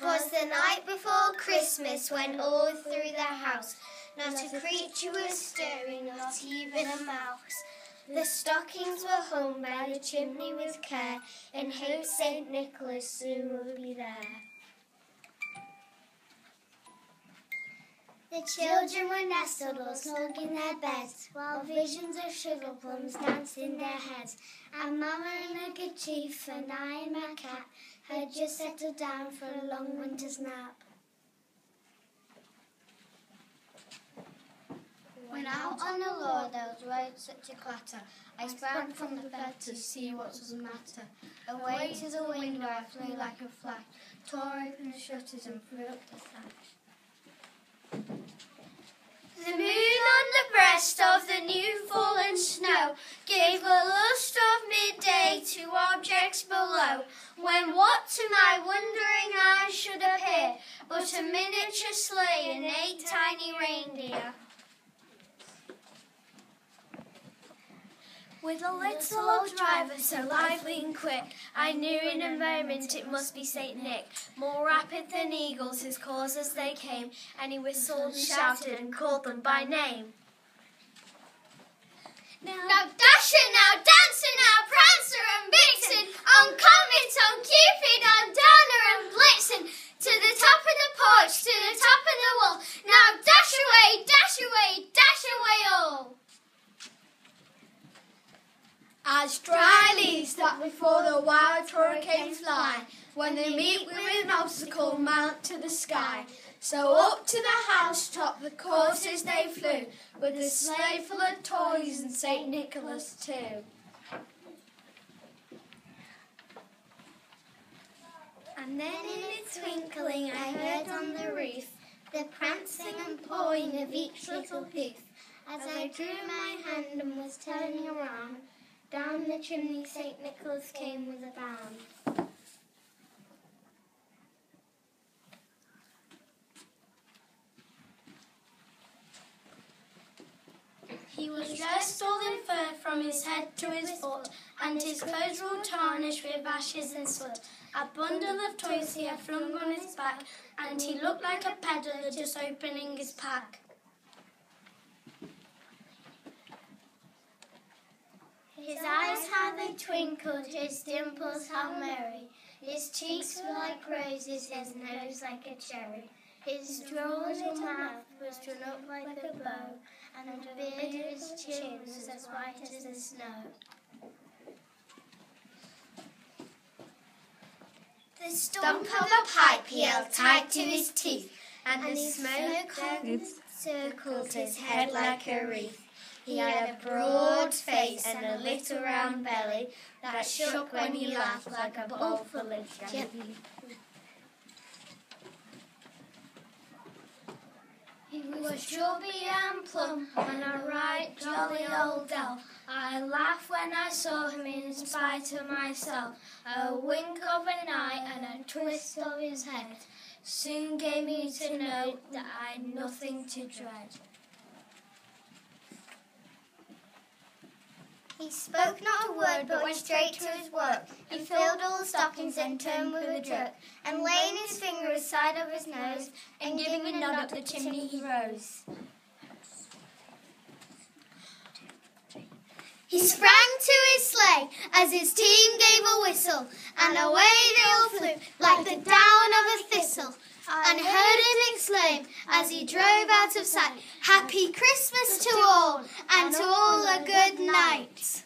the night before Christmas when all through the house not a creature was stirring, not even a mouse. The stockings were hung by the chimney with care, in hope St. Nicholas soon would be there. The children were nestled all snug in their beds, while visions of sugar plums danced in their heads. And Mama in her kerchief and I in my cap had just settled down for a long winter's nap. When out on the lawn there was right such a clatter, I sprang from the bed to see what was the matter. Away to the window I flew like a flash, tore open the shutters and threw up the sash. The moon on the breast of the new fallen snow gave a lust of midday to objects below, when what to my wondering eyes should appear but a miniature sleigh and eight tiny reindeer. With a little old driver so lively and quick, I knew in a moment it must be Saint Nick. More rapid than eagles his calls as they came, and he whistled and shouted and called them by name. Now, now Dasher, now Dancer, now Prancer and Vixen, on Comet, on Cupid, on Donner and Blitzen, to the top of the porch, to the top of the wall. Now dash away, dash away, dash away all. Leaves that before the wild hurricane fly, when they meet with an obstacle mount to the sky. So up to the housetop the coursers they flew, with a sleigh full of toys and St. Nicholas too. And then in a twinkling I heard on the roof the prancing and pawing of each little hoof. As I drew my hand and was turning around, the chimney St. Nicholas came with a bound. He was dressed all in fur from his head to his foot, and his clothes were tarnished with ashes and soot. A bundle of toys he had flung on his back, and he looked like a peddler just opening his pack. His eyes how they twinkled, his dimples how merry. His cheeks were like roses, his nose like a cherry. His droll little mouth was drawn up like a bow, and the beard of his chin was as white as the snow. The stump of a pipe he held tight to his teeth, and the smoke circled his head like a wreath. He had a broad face and a little round belly that shook when he laughed like a bowl full of jelly. He was chubby and plump and a right jolly old elf. I laughed when I saw him in spite of myself. A wink of an eye and a twist of his head soon gave me to know that I'd nothing to dread. He spoke not a word, but went straight to his work. He filled all the stockings, and turned with a jerk, and laying his finger aside of his nose, and giving a nod up the chimney, he rose. He sprang to his sleigh as his team gave a whistle, and away they all flew like the down of a thistle. And heard him exclaim as he drove out of sight, Happy Christmas to all, and to all a good night.